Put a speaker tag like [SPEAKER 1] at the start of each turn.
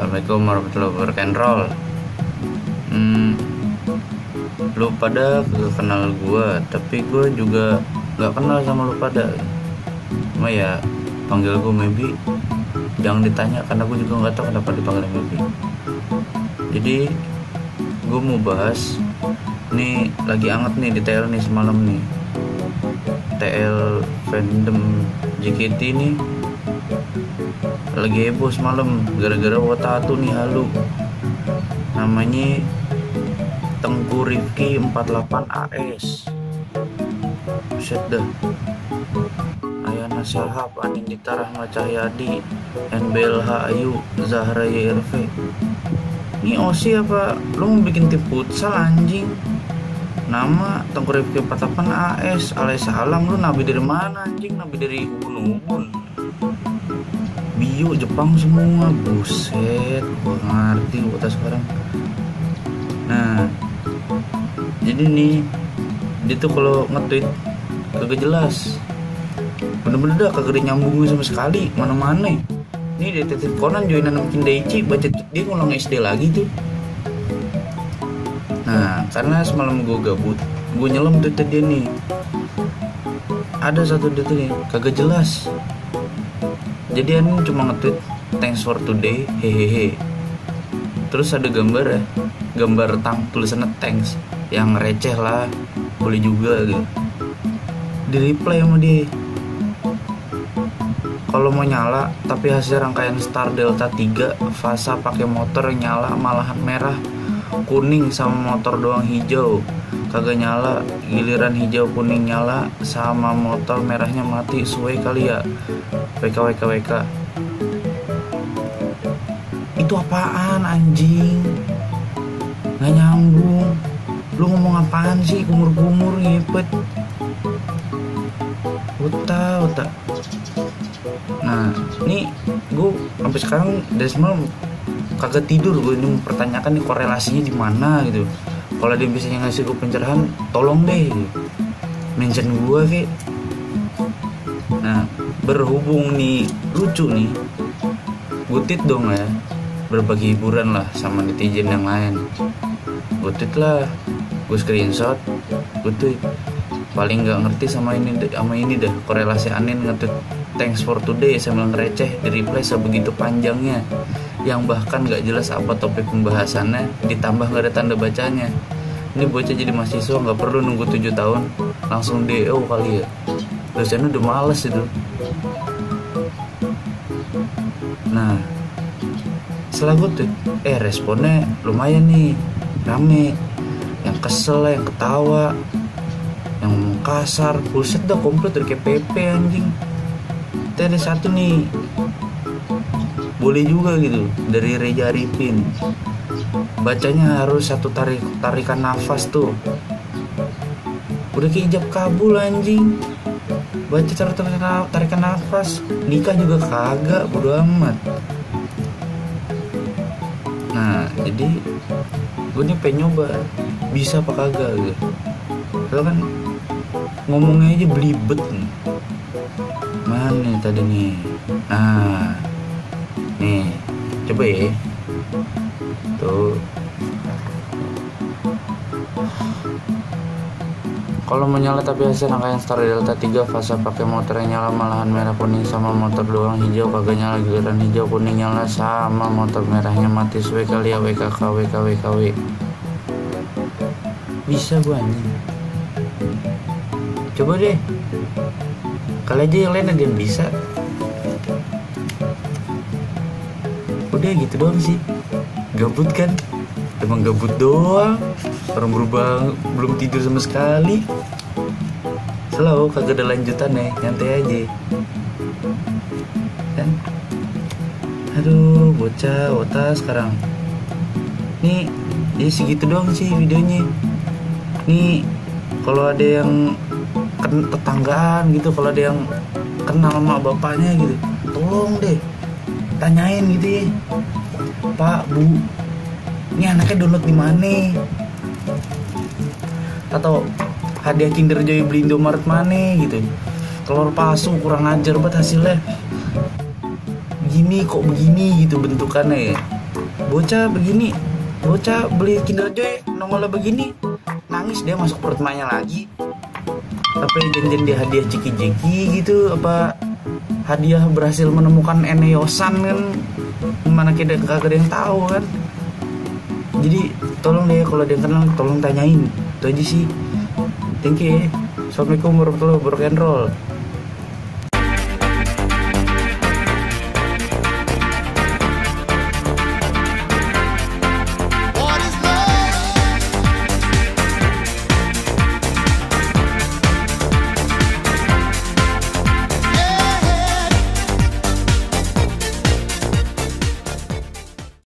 [SPEAKER 1] Assalamualaikum warahmatullahi wabarakatuh. Hmm, Lu pada gak kenal gue Tapi gue juga gak kenal sama lu pada Cuma ya panggil gue maybe Jangan ditanya karena gue juga gak tahu kenapa dipanggil maybe Jadi gue mau bahas Nih lagi anget nih di TL nih semalam nih. TL fandom JKT nih lagi heboh semalam gara-gara Wotatu nih halu. Namanya Tengku Rifki 48 AS Buset dah. Ayana Syahab Anindita Rahma Cahyadi NBLH Ayu Zahra YRV ini Osi apa? Lu mau bikin tim futsal anjing? Nama Tengku Rifki 48 AS Alaihissalam lu nabi dari mana anjing? Nabi dari ubun-ubun bio Jepang semua. Buset gua ngerti gua sekarang. Nah jadi nih dia tuh kalau nge-tweet kagak jelas. Bener-bener dah kagak nyambung sama sekali mana-mana. Ini detektif Conan joinan mungkin Daichi baca dia ngulang SD lagi tuh. Nah karena semalam gue gabut gue nyelam tweet dia nih. Ada satu detik nih kagak jelas jadi Anin cuma nge-tweet thanks for today hehehe. Terus ada gambar ya gambar tang tulisannya thanks yang receh lah boleh juga gitu. Di reply sama dia. Kalau mau nyala tapi hasil rangkaian Star Delta 3 fasa pakai motor nyala malahan merah kuning sama motor doang hijau. Kagak nyala giliran hijau kuning nyala sama motor merahnya mati suwe kali ya. WK WK WK itu apaan anjing? Nggak nyambung. Lu ngomong apaan sih? Kumur-kumur ngipet uta uta. Nah ini gue sampai sekarang semalam kagak tidur gue ini mempertanyakan nih korelasinya di mana gitu. Kalau dia bisa ngasih gue pencerahan tolong deh mention gue kayak nah berhubung nih lucu nih gutit dong ya berbagi hiburan lah sama netizen yang lain. Gutit lah gue screenshot gutit paling nggak ngerti sama ini sama ini dah korelasi anin ngetweet thanks for today saya bilang receh di reply sebegitu panjangnya yang bahkan gak jelas apa topik pembahasannya ditambah gak ada tanda bacanya. Ini bocah jadi mahasiswa nggak perlu nunggu 7 tahun langsung DO kali ya. Dosennya udah males itu. Nah setelah gue tuh eh responnya lumayan nih rame. Yang kesel yang ketawa yang kasar buset dah komplit dari KPP anjing. Ada satu nih boleh juga gitu dari Reja Arifin. Bacanya harus satu tarik tarikan nafas tuh. Udah kejap kabul anjing. Baca tarik tarikan nafas. Nikah juga kagak bodo amat. Nah jadi gue nih pengen nyoba. Bisa apa kagak gitu. Lo kan ngomongnya aja belibet. Mana nih tadi nih? Nah nih coba ya. Tuh. Kalau menyala tapi hasil rangkaian Star Delta 3 fase pakai motor yang nyala malahan merah kuning sama motor doang hijau kagak nyala giliran hijau kuning nyala sama motor merahnya mati suwe kali ya WKK WK WKW bisa gua anjing. Coba deh. Kali aja yang lain ada yang bisa udah gitu doang sih. Gabut kan? Emang gabut doang. Orang berubah belum tidur sama sekali. Selalu kagak ada lanjutan nih nyantai aja. Kan? Aduh bocah otak sekarang. Nih ya segitu doang sih videonya. Nih kalau ada yang tetanggaan gitu kalau ada yang kenal sama bapaknya gitu tolong deh tanyain gitu ya. Pak bu ini anaknya download di mana? Atau hadiah Kinder Joy beli Indomaret mana gitu. Telur palsu kurang ajar banget hasilnya. Begini kok begini gitu bentukannya ya. Bocah begini bocah beli Kinder Joy nongolnya begini nangis dia masuk perut lagi. Apa janjian dia hadiah ciki jeki gitu apa hadiah berhasil menemukan Eneosan kan? Mana kita kagak ada yang tahu kan? Jadi tolong deh kalau ada yang kenal tolong tanyain. Itu aja sih. Thank you ya. assalamualaikum warahmatullahi wabarakatuh